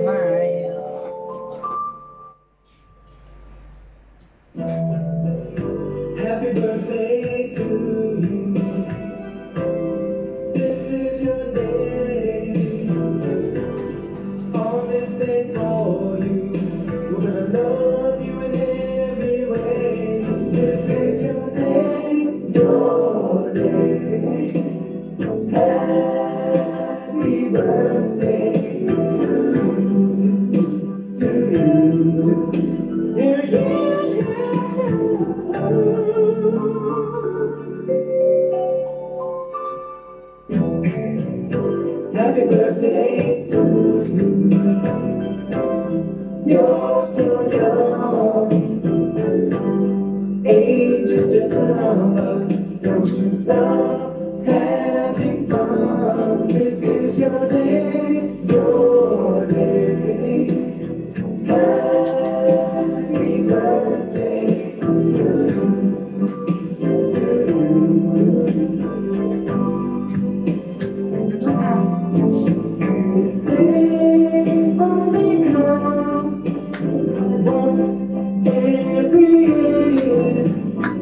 smile. Happy birthday to you. This is your day. On this day for you. We're gonna love you in every way. This is your day, your day. Happy birthday Happy birthday to you. You're so young. Age is just a number. Don't you stop having fun. This is your day, your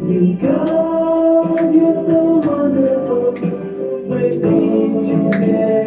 because you're so wonderful and everything.